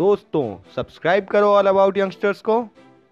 दोस्तों सब्सक्राइब करो all about youngsters को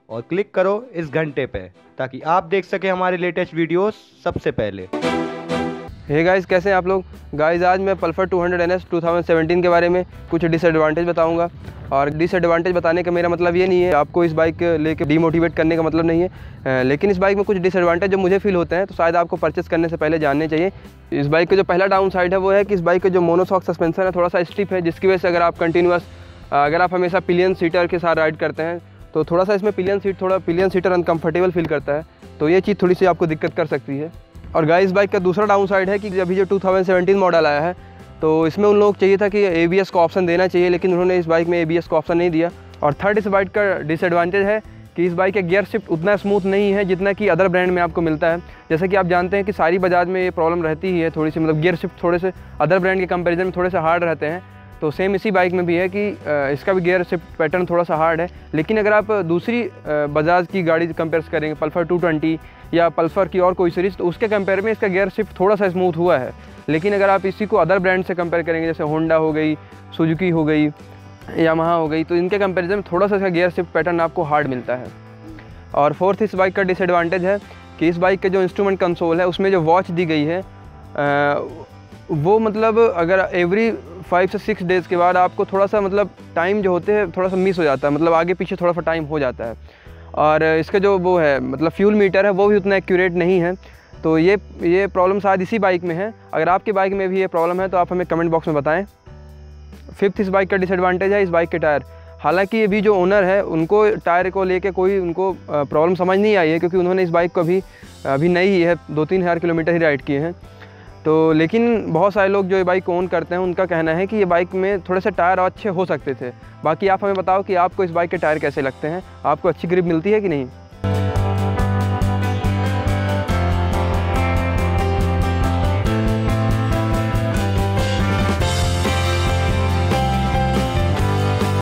और क्लिक करो इस घंटे पे ताकि आप देख सकें हमारे लेटेस्ट वीडियोस सबसे पहले। हे hey गाइस कैसे हैं आप लोग? गाइस आज मैं Pulsar 200 hundred N S two के बारे में कुछ डिसएडवांटेज बताऊँगा। और डिसएडवांटेज बताने का मेरा मतलब ये नहीं है, आपको इस बाइक लेके डीमोटिवेट करने का मतलब नहीं है। लेकिन इस बाइक में कुछ डिसएडवांटेज जो मुझे फील होते हैं तो शायद आपको परचेस करने से पहले जानने चाहिए। इस बाइक का जो पहला डाउन साइड है वो है कि इस बाइक का जो मोनोसॉक सस्पेंसन है, थोड़ा सा स्टिप है, जिसकी वजह से अगर आप कंटिन्यूस अगर आप हमेशा पिलियन सीटर के साथ राइड करते हैं तो थोड़ा सा इसमें पिलियन सीट थोड़ा पिलियन सीटर अनकम्फर्टेबल फील करता है तो ये चीज़ थोड़ी सी आपको दिक्कत कर सकती है। और गाय इस बाइक का दूसरा डाउन साइड है कि अभी जो 2017 मॉडल आया है तो इसमें उन लोग चाहिए था कि ए का ऑप्शन देना चाहिए, लेकिन उन्होंने इस बाइक में एबीएस का ऑप्शन नहीं दिया। और थर्ड इस बाइक का डिसएडवांटेज है कि इस बाइक का गियर शिफ्ट उतना स्मूथ नहीं है जितना कि अदर ब्रांड में आपको मिलता है। जैसे कि आप जानते हैं कि सारी बजाज में ये प्रॉब्लम रहती ही है, थोड़ी सी मतलब गियर शिफ्ट थोड़े से अदर ब्रांड के कंपैरिजन में थोड़े से हार्ड रहते हैं। तो सेम इसी बाइक में भी है कि इसका भी गियर शिफ्ट पैटर्न थोड़ा सा हार्ड है। लेकिन अगर आप दूसरी बजाज की गाड़ी कंपेयर करेंगे पल्फर 220 या पल्फर की और कोई सीरीज़ तो उसके कंपेयर में इसका गियर शिफ्ट थोड़ा सा स्मूथ हुआ है। लेकिन अगर आप इसी को अदर ब्रांड से कंपेयर करेंगे, जैसे होंडा हो गई सुजुकी हो गई यामाहा हो गई तो इनके कंपेरिजन में थोड़ा सा इसका गियर शिफ्ट पैटर्न आपको हार्ड मिलता है। और फोर्थ इस बाइक का डिसएडवांटेज है कि इस बाइक के जो इंस्ट्रूमेंट कंसोल है, उसमें जो वॉच दी गई है वो मतलब अगर एवरी फाइव से सिक्स डेज़ के बाद आपको थोड़ा सा मतलब टाइम जो होते हैं, थोड़ा सा मिस हो जाता है। मतलब आगे पीछे थोड़ा सा टाइम हो जाता है। और इसका जो वो है मतलब फ्यूल मीटर है, वो भी उतना एक्यूरेट नहीं है। तो ये ये प्रॉब्लम शायद इसी बाइक में है। अगर आपकी बाइक में भी ये प्रॉब्लम है तो आप हमें कमेंट बॉक्स में बताएँ। फिफ्थ इस बाइक का डिसएडवांटेज है, इस बाइक के टायर हालाँकि अभी जो ओनर है, उनको टायर को लेके कोई उनको प्रॉब्लम समझ नहीं आई है, क्योंकि उन्होंने इस बाइक को अभी अभी नई ही है, दो तीन हज़ार किलोमीटर ही राइड किए हैं। तो लेकिन बहुत सारे लोग जो ये बाइक ओन करते हैं, उनका कहना है कि ये बाइक में थोड़े से टायर अच्छे हो सकते थे। बाकी आप हमें बताओ कि आपको इस बाइक के टायर कैसे लगते हैं? आपको अच्छी ग्रिप मिलती है कि नहीं?